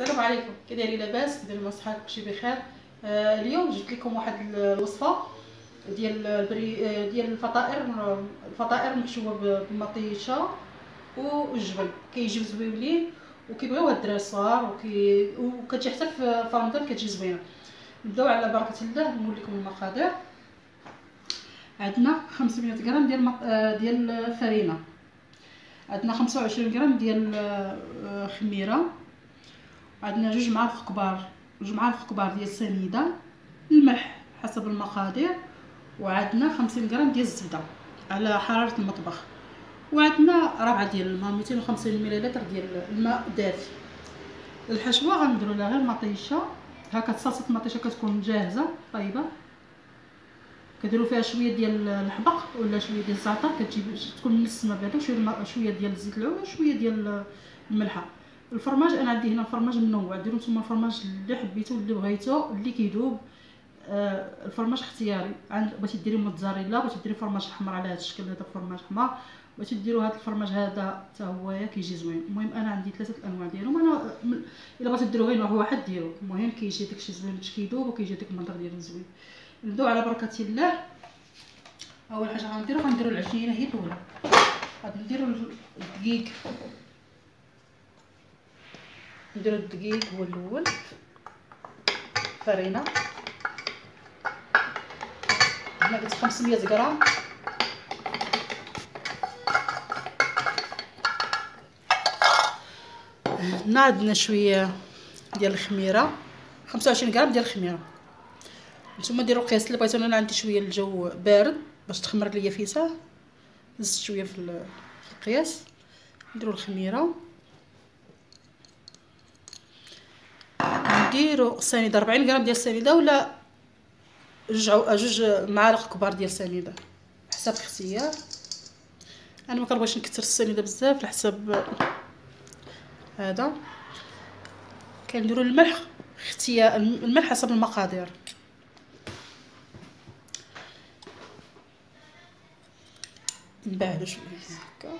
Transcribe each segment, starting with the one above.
السلام عليكم. كي لاباس كي دايرين صحابك كلشي بخير. آه اليوم جبت لكم واحد الوصفة ديال البري آه، ديال الفطائر الفطائر محشوه بالمطيشة والجبن. كيجيو زويولين وكيبغيوها الدراري الصغار وكي وكتجي حتى في رمضان كتجي زوينة. نبداو على بركة الله نقول لكم المقادير. عندنا 500 غرام ديال مط... آه، ديال الفرينه عندنا 25 غرام ديال آه، خميرة. عندنا جوج معالق كبار جوج معالق كبار ديال السميده الملح حسب المقادير وعندنا 50 غرام ديال الزبدة على حرارة المطبخ. وعندنا ربعة ديال الماء 250 ملل ديال الماء دافي. الحشوة غنديروا لها غير مطيشه هكا صلصة مطيشه كتكون جاهزة طيبة. كديروا فيها شوية ديال الحبق ولا شوية ديال الزعتر كتجيب تكون منسمه بهذاك شوية شوية ديال زيت العود وشويه ديال الملحة. الفرماج أنا عندي هنا فرماج منوع ديروا نتوما الفرماج اللي حبيتو اللي بغيتو اللي كيذوب آه الفرماج اختياري. عند بغيتي ديري موتزاريلا بغيتي ديري فرماج أحمر على هذا الشكل هذا فرماج أحمر. بغيتي ديروا هذا الفرماج هذا حتى هو كيجي زوين. المهم أنا عندي ثلاثة الانواع ديالهم. أنا إلا بغيتي ديروا غير واحد ديروا المهم كيجي داكشي زوين باش كيذوب وكيجي داك المنظر ديالو زوين. نبداو على بركة الله. أول حاجة غنديرو غنديرو العجينة هي الأولى. غادي نديرو الدقيق. نديرو الدقيق هو الأول فرينه هنا قلت 500 غرام هنا عندنا شوية ديال الخميرة. 25 غرام ديال الخميرة. نتوما ديروا القياس اللي بغيتو أنا عندي شوية الجو بارد باش تخمر ليا فيسا زدت شوية في القياس. نديروا الخميرة. نديروا السنيده 40 غرام ديال السنيده ولا جوج جوج معالق كبار ديال السنيده حسب الاختيار. أنا ما كنبغيش نكثر السنيده بزاف على حسب هذا. كنديروا الملح اختيار الملح حسب المقادير. نبعدو شوية هكا.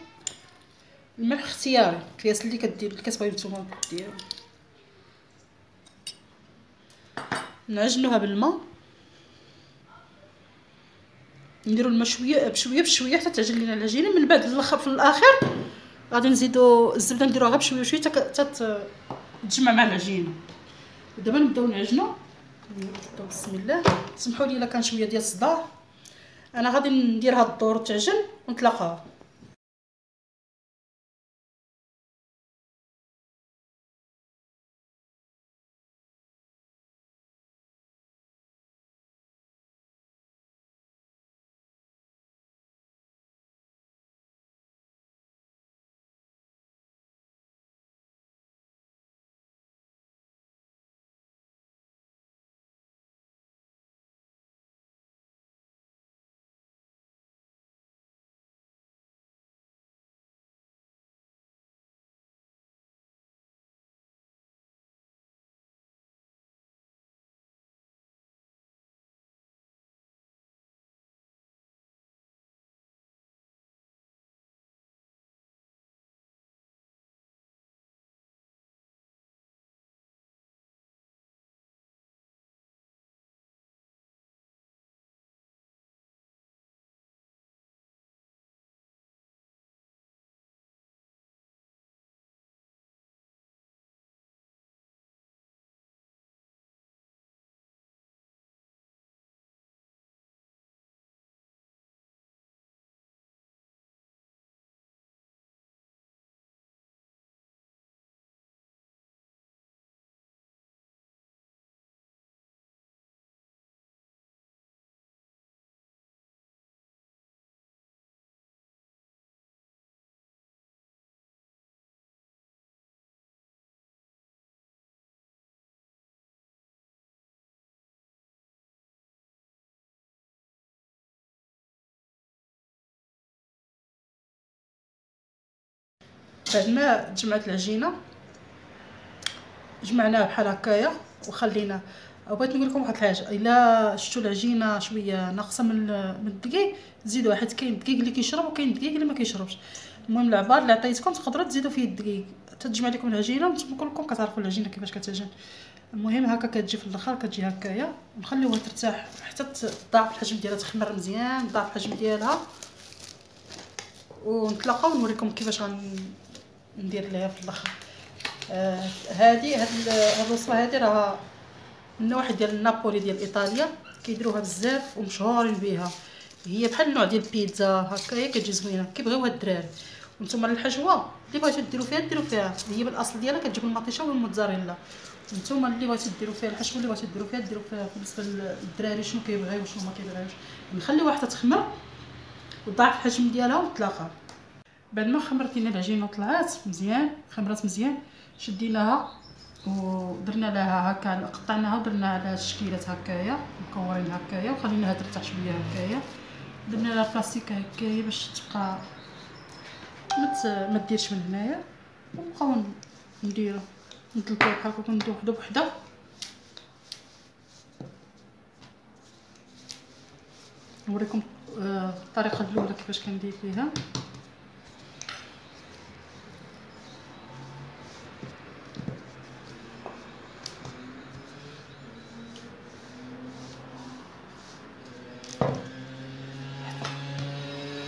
الملح اختياري القياس اللي كدير اللي كتبغيو نتوما ديروا نعجنوها بالماء. نديرو الماء شوية بشويه بشوية حتى تعجن لينا العجينة. من بعد في الآخر غادي نزيدو الزبدة نديروها غير بشويه بشوية حتى تجمع مع العجينة. ودابا نبداو نعجنو. بسم الله. سمحوا لي إلا كان شوية ديال الصداع. أنا غادي ندير هاد الدور تعجن ونتلاقاو. بعد ما جمعت العجينة جمعناها بحال هكايا وخلينا بغيت نقول لكم واحد الحاجة إلا شفتوا العجينة شوية ناقصة من من الدقيق زيدوها حيت كاين الدقيق اللي كيشرب وكاين الدقيق اللي ما كيشربش. المهم العبار اللي عطيتكم تقدروا تزيدوا فيه الدقيق. تتجمع لكم العجينة وأنتم كلكم كتعرفوا العجينة كيفاش كتجي المهم هكا كتجي في الأخر كتجي هكايا نخليوها ترتاح حتى تضاعف الحجم ديالها تخمر مزيان تضاعف الحجم ديالها. ونتلاقاو ونوريكم كيفاش غندير ليها في الآخر. آه هذه هاد الوصفة هذه راه من واحد ديال النابولي ديال إيطاليا كيديروها بزاف ومشهورين بها هي بحال النوع ديال البيتزا هكايا كتجي زوينة. كيبغيوها الدراري. وأنتم الحشوه اللي بغيتو ديروا فيها ديروا فيها. هي بالأصل ديالها كتجيب المطيشة والموتزاريلا. نتوما اللي بغيتو ديروا فيها الحشوه اللي بغيتو ديروا فيها ديروا فيها. بالنسبة للدراري شنو كيبغيو وشنو ما كيبغيوش. نخليوها حتى تخمر وتضاعف الحجم ديالها وتلاقى بعد ما خمرتينا العجينه وطلعات مزيان خمرات مزيان شديناها ودرنا لها هكا قطعناها ودرنا على الشكيلات هكايا مكورين هكايا وخليناها ترتاح شوية هكايا. درنا لها بلاستيك هكايا باش تبقى ما ديرش من هنايا ونبقاو نديرو. نطلقو بحال هكا نديرو وحدة بوحده نوريكم آه، الطريقة الأولى كيفاش كندير فيها.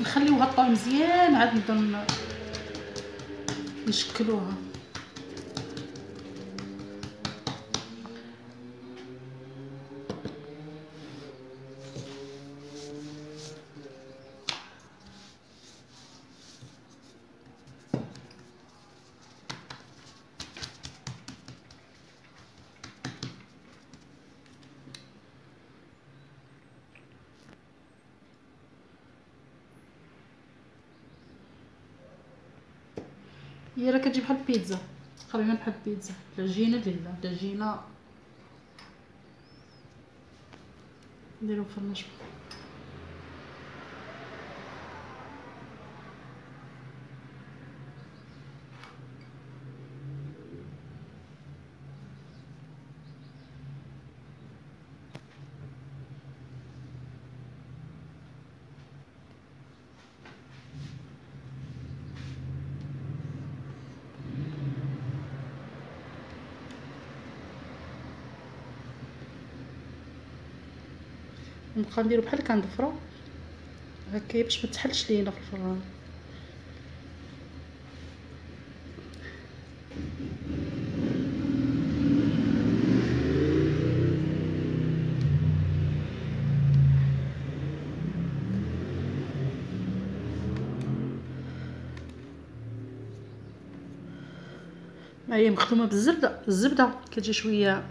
نخليوها طول مزيان عاد نبداو نشكلوها. هي راه كتجي بحال البيتزا. تقريبا بحال البيتزا. العجينه ديالها العجينه نديرو الفرن نبقى نديرو بحال كنضفرو هكا باش ما تحلش لينا في الفران هي مخدومة بالزبدة. الزبدة كتجي شوية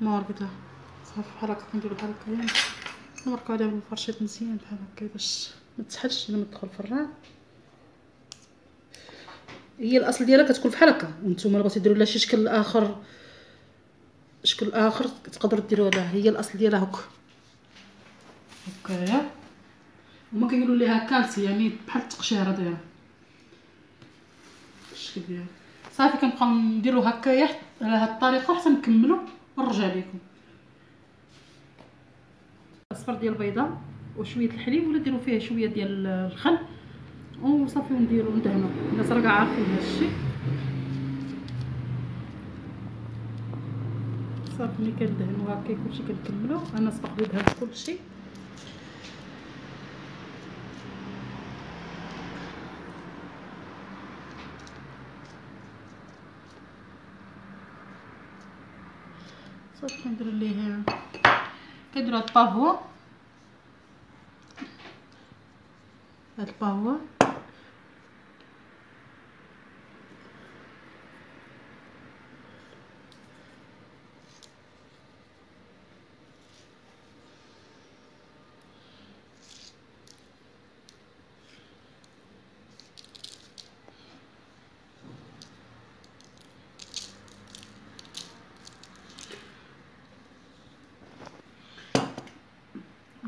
موربده صافي بحال هكا كنديرو بحال هكايا نوركو عليها بالفرشيط مزيان بحال هكا باش ما تسحلش لما تدخل الفران هي الأصل ديالها كتكون بحال هكا وأنتم بغيتو ديروا لها شي شكل اخر شكل اخر تقدروا ديروها لها هي الأصل ديالها هكا. هكايا. هما كيقولوا ليها كالسي يعني بحال التقشيره ديالها الشكل ديالها. صافي كنبقاو نديرو هكايا على هاد الطريقة حتى نكملو. ونرجع لكم اصفر ديال البيضة وشوية الحليب ولا ديروا فيه شوية ديال الخل وصافي ونديروا ندهنوا الناس راه عارفين هذا الشيء. صافي ملي كندهنوا هكا كلشي كنكملوا أنا سبق لي دهنت كلشي. صافي كندير ليه كنديرو هاد البافوا هاد البافوا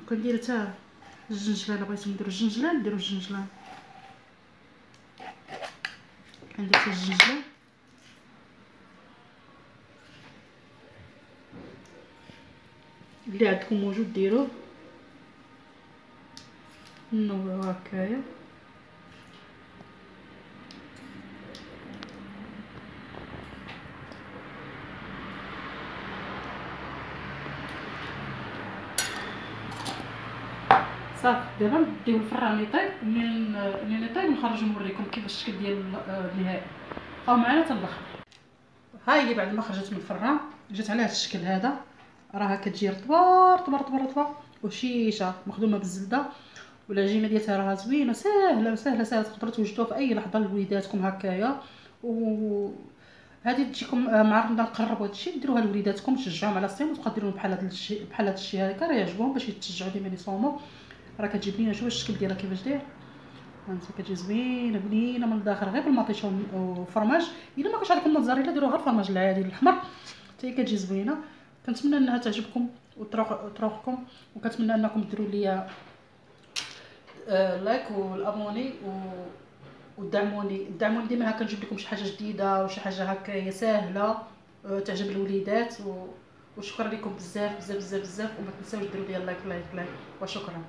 كندير حتى الجنجلان بغيتو نديرو الجنجلان نديرو الجنجلان كندير حتى الجنجلان اللي عندكم موجود ديروه نوعو هكايا. صافي. دابا نديو الفران يطيب منين منين يطيب نخرج نوريكم كيف الشكل ديال النهائي بقاو معنا الآخر ها هي بعد ما خرجت من الفران جات على هذا الشكل هذا. راها كتجي رطبه رطبه رطبه رطبه وشيشة مخدومة بالزبدة. والعجينة ديالها راها زوينة ساهلة ساهلة ساهلة. تقدروا توجدوها في أي لحظة لوليداتكم هكايا. و هذه تجيكم آه، مع رمضان قربوا هادشي. ديروها لوليداتكم تشجعوهم على الصيام وتبقاو ديروهم بحال هذا الشيء بحال هذا الشيء هكا. راه يعجبهم باش يتشجعوا ديما يصوموا. راه كتجي بنينه شوف الشكل ديالها كيفاش داير. انت كتجي زوينة بنينة من الداخل غير بالمطيشه وفرماج. إلا ما كانش عندكم موتزاريلا ديروها غير الفرماج العادي الأحمر. حتى هي كتجي زوينة. كنتمنى إنها تعجبكم وتروحكم وكنتمنى إنكم ديروا لي آه لايك والأبوني و ودعموني دعموني ديما هكا نجيب لكم شي حاجة جديدة وشي حاجة هكا ساهلة آه، تعجب الوليدات. وشكرا لكم بزاف بزاف بزاف بزاف. وما تنساوش ديروا لي like like like وشكرا.